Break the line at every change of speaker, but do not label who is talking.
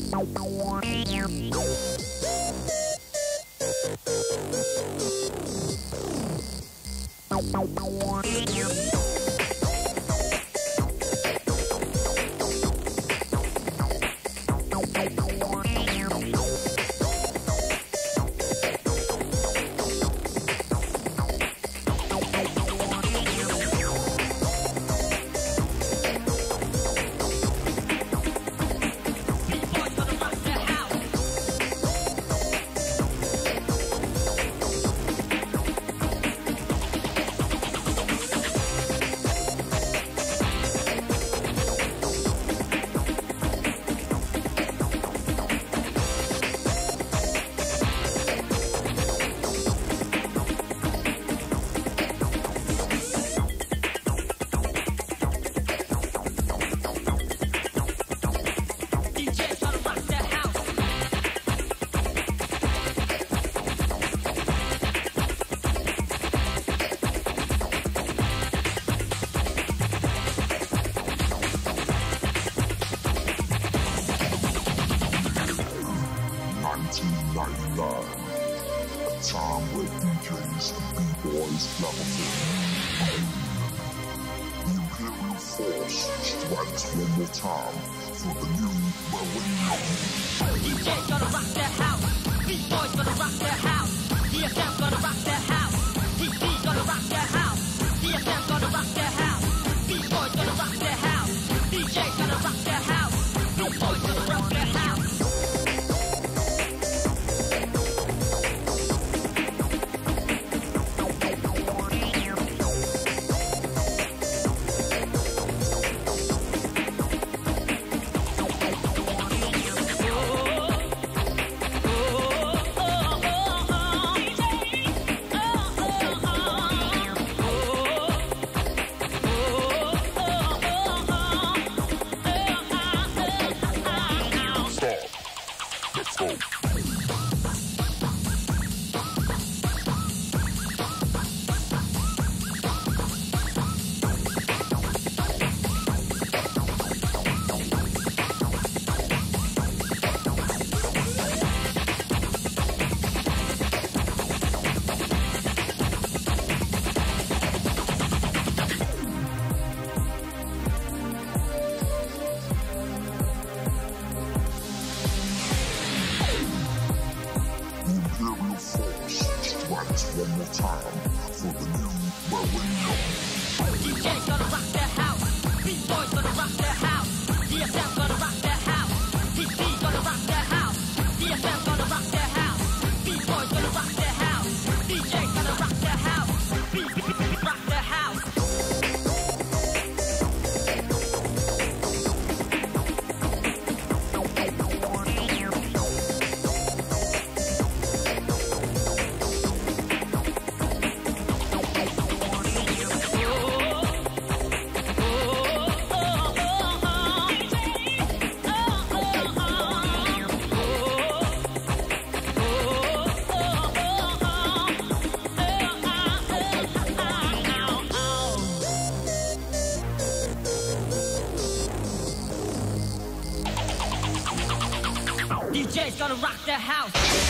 Bye.
time with DJs B-boys. Imperial Force strikes one more time for the new.
DJs gonna rock their house. B-boys gonna rock their house. DFM gonna rock their house.
Boom. one more time for the new millennium.
DJ gonna rock that house. DJ's gonna rock the house.